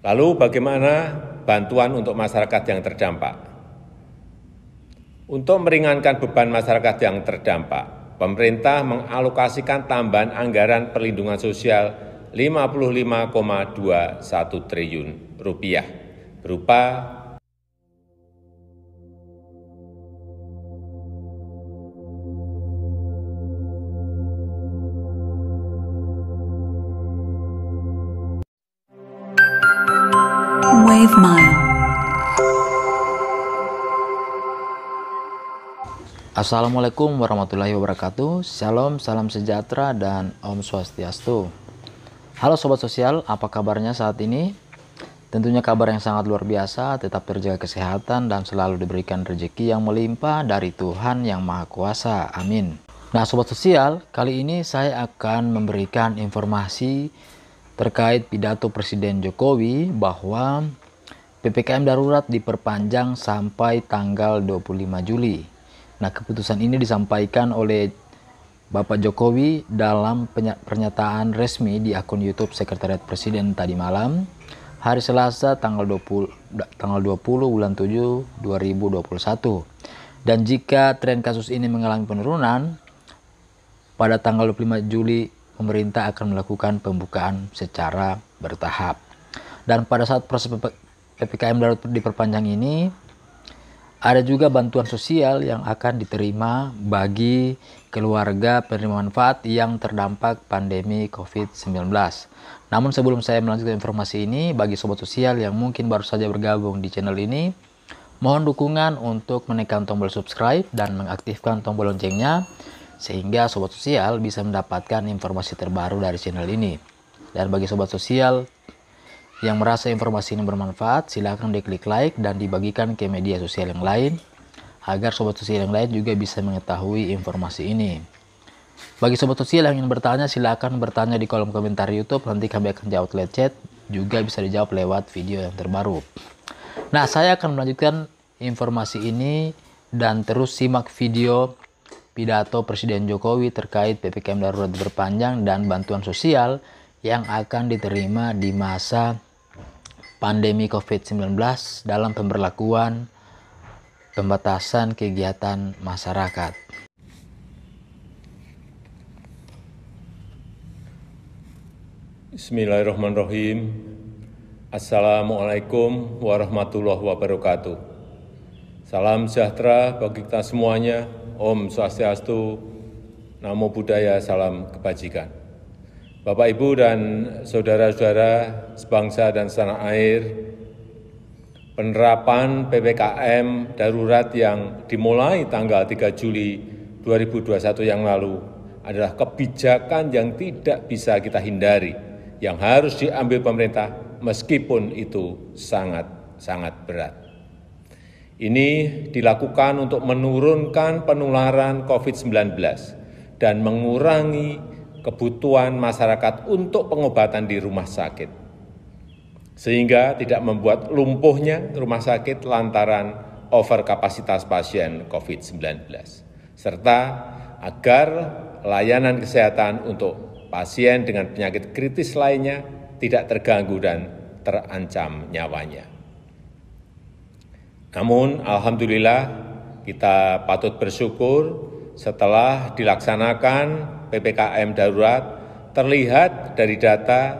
Lalu bagaimana bantuan untuk masyarakat yang terdampak? Untuk meringankan beban masyarakat yang terdampak, pemerintah mengalokasikan tambahan anggaran perlindungan sosial 55,21 triliun rupiah berupa Wave Mile. Assalamualaikum warahmatullahi wabarakatuh Shalom, salam sejahtera, dan Om Swastiastu Halo Sobat Sosial, apa kabarnya saat ini? Tentunya kabar yang sangat luar biasa, tetap terjaga kesehatan dan selalu diberikan rezeki yang melimpah dari Tuhan Yang Maha Kuasa. Amin. Nah Sobat Sosial, kali ini saya akan memberikan informasi terkait pidato Presiden Jokowi bahwa PPKM darurat diperpanjang sampai tanggal 25 Juli. Nah, keputusan ini disampaikan oleh Bapak Jokowi dalam pernyataan resmi di akun YouTube Sekretariat Presiden tadi malam, hari Selasa tanggal 20 tanggal 20 bulan 7 2021. Dan jika tren kasus ini mengalami penurunan, pada tanggal 25 Juli pemerintah akan melakukan pembukaan secara bertahap. Dan pada saat proses PPKM darurat diperpanjang ini, ada juga bantuan sosial yang akan diterima bagi keluarga penerima manfaat yang terdampak pandemi COVID-19. Namun sebelum saya melanjutkan informasi ini, bagi sobat sosial yang mungkin baru saja bergabung di channel ini, mohon dukungan untuk menekan tombol subscribe dan mengaktifkan tombol loncengnya sehingga sobat sosial bisa mendapatkan informasi terbaru dari channel ini. Dan bagi sobat sosial yang merasa informasi ini bermanfaat, silahkan diklik like dan dibagikan ke media sosial yang lain, agar sobat sosial yang lain juga bisa mengetahui informasi ini. Bagi sobat sosial yang ingin bertanya, silahkan bertanya di kolom komentar YouTube, nanti kami akan jawab lewat chat, juga bisa dijawab lewat video yang terbaru. Nah, saya akan melanjutkan informasi ini dan terus simak video pidato Presiden Jokowi terkait PPKM darurat berpanjang dan bantuan sosial yang akan diterima di masa pandemi COVID-19 dalam pemberlakuan pembatasan kegiatan masyarakat. Bismillahirrahmanirrahim. Assalamualaikum warahmatullahi wabarakatuh. Salam sejahtera bagi kita semuanya. Om Swastiastu, Namo Buddhaya, salam kebajikan. Bapak, Ibu, dan saudara-saudara sebangsa dan setanah air, penerapan PPKM darurat yang dimulai tanggal 3 Juli 2021 yang lalu adalah kebijakan yang tidak bisa kita hindari, yang harus diambil pemerintah meskipun itu sangat-sangat berat. Ini dilakukan untuk menurunkan penularan COVID-19 dan mengurangi kebutuhan masyarakat untuk pengobatan di rumah sakit, sehingga tidak membuat lumpuhnya rumah sakit lantaran over kapasitas pasien COVID-19, serta agar layanan kesehatan untuk pasien dengan penyakit kritis lainnya tidak terganggu dan terancam nyawanya. Namun, alhamdulillah, kita patut bersyukur setelah dilaksanakan ppkm darurat terlihat dari data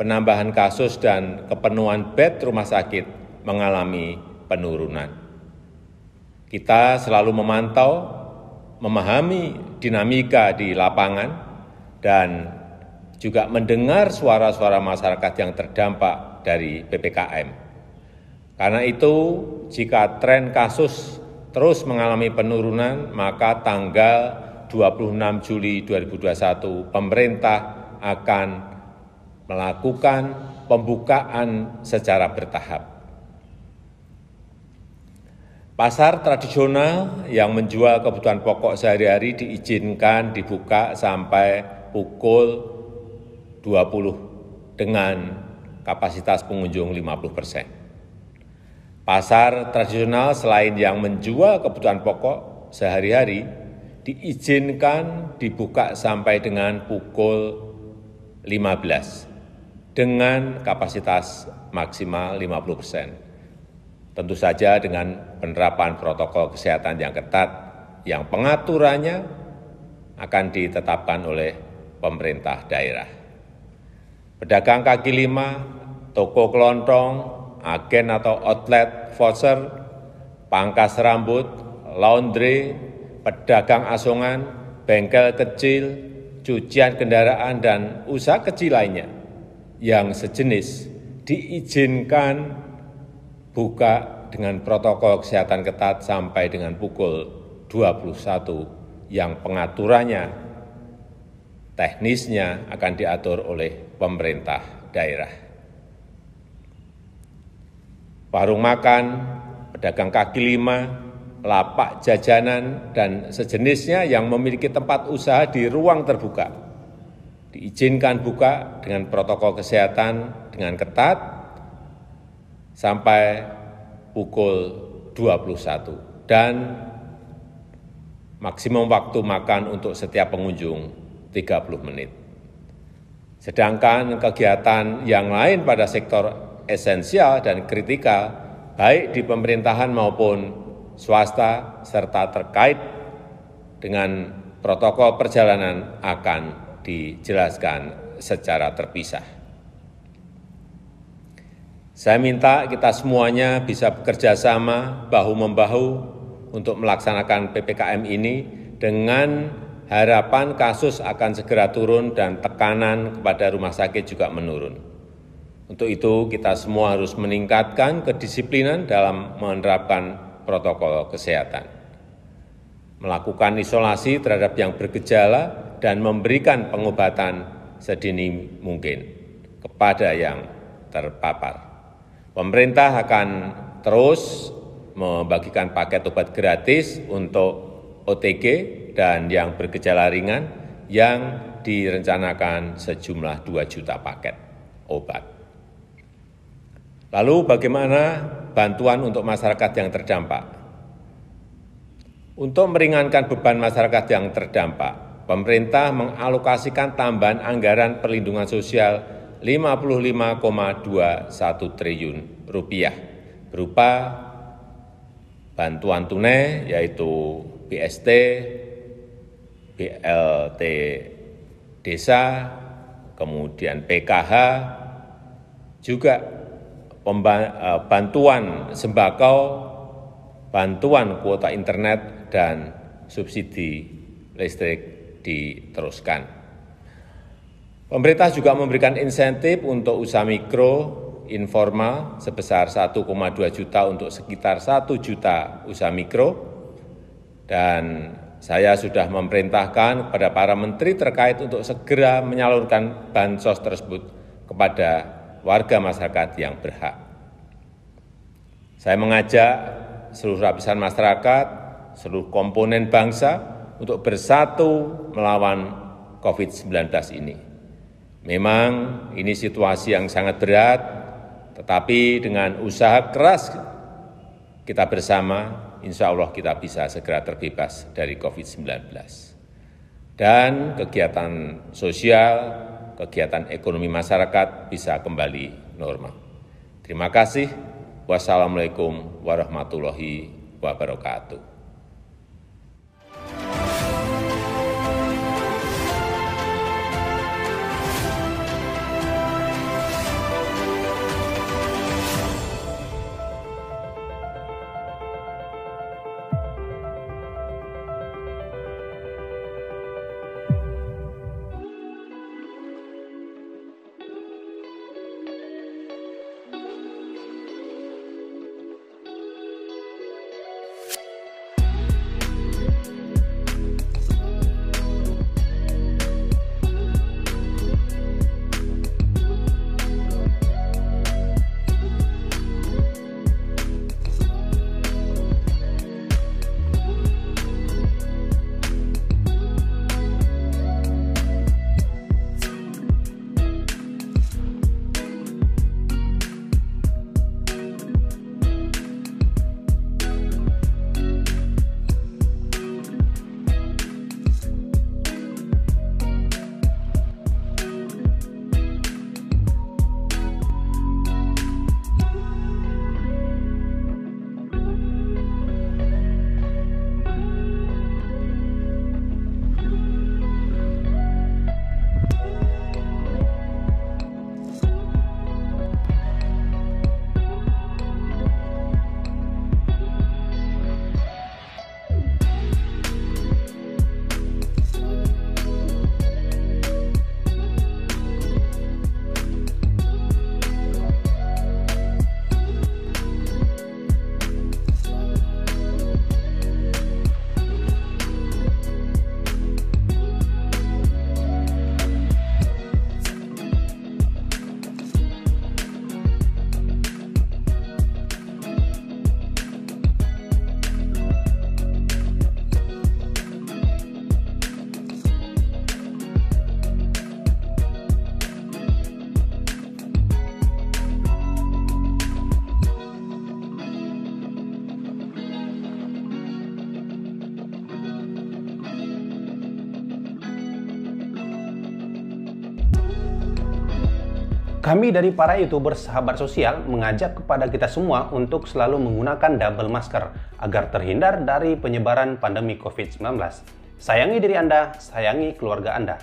penambahan kasus dan kepenuhan bed rumah sakit mengalami penurunan. Kita selalu memantau, memahami dinamika di lapangan, dan juga mendengar suara-suara masyarakat yang terdampak dari PPKM. Karena itu, jika tren kasus terus mengalami penurunan, maka tanggal 26 Juli 2021 pemerintah akan melakukan pembukaan secara bertahap. Pasar tradisional yang menjual kebutuhan pokok sehari-hari diizinkan dibuka sampai pukul 20 dengan kapasitas pengunjung 50 persen. Pasar tradisional selain yang menjual kebutuhan pokok sehari-hari diizinkan dibuka sampai dengan pukul 15 dengan kapasitas maksimal 50 persen. Tentu saja dengan penerapan protokol kesehatan yang ketat, yang pengaturannya akan ditetapkan oleh pemerintah daerah. Pedagang kaki lima, toko kelontong, agen atau outlet, voucher, pangkas rambut, laundry, pedagang asongan, bengkel kecil, cucian kendaraan, dan usaha kecil lainnya yang sejenis diizinkan buka dengan protokol kesehatan ketat sampai dengan pukul 21 yang pengaturannya teknisnya akan diatur oleh pemerintah daerah. Warung makan, pedagang kaki lima, lapak jajanan, dan sejenisnya yang memiliki tempat usaha di ruang terbuka diizinkan buka dengan protokol kesehatan dengan ketat sampai pukul 21 dan maksimum waktu makan untuk setiap pengunjung 30 menit. Sedangkan kegiatan yang lain pada sektor esensial dan kritikal, baik di pemerintahan maupun swasta, serta terkait dengan protokol perjalanan akan dijelaskan secara terpisah. Saya minta kita semuanya bisa bekerja sama bahu-membahu untuk melaksanakan PPKM ini dengan harapan kasus akan segera turun dan tekanan kepada rumah sakit juga menurun. Untuk itu kita semua harus meningkatkan kedisiplinan dalam menerapkan protokol kesehatan. Melakukan isolasi terhadap yang bergejala dan memberikan pengobatan sedini mungkin kepada yang terpapar. Pemerintah akan terus membagikan paket obat gratis untuk OTG dan yang bergejala ringan yang direncanakan sejumlah 2 juta paket obat. Lalu bagaimana bantuan untuk masyarakat yang terdampak? Untuk meringankan beban masyarakat yang terdampak, pemerintah mengalokasikan tambahan anggaran perlindungan sosial 55,21 triliun rupiah berupa bantuan tunai yaitu BST, BLT desa, kemudian PKH, juga bantuan sembako, bantuan kuota internet, dan subsidi listrik diteruskan. Pemerintah juga memberikan insentif untuk usaha mikro informal sebesar 1,2 juta untuk sekitar 1 juta usaha mikro dan saya sudah memerintahkan kepada para menteri terkait untuk segera menyalurkan bansos tersebut kepada warga masyarakat yang berhak. Saya mengajak seluruh lapisan masyarakat, seluruh komponen bangsa untuk bersatu melawan COVID-19 ini. Memang ini situasi yang sangat berat, tetapi dengan usaha keras kita bersama, insya Allah kita bisa segera terbebas dari COVID-19. Dan kegiatan sosial, kegiatan ekonomi masyarakat bisa kembali normal. Terima kasih. Wassalamualaikum warahmatullahi wabarakatuh. Kami dari para YouTuber sahabat sosial mengajak kepada kita semua untuk selalu menggunakan double masker agar terhindar dari penyebaran pandemi COVID-19. Sayangi diri Anda, sayangi keluarga Anda.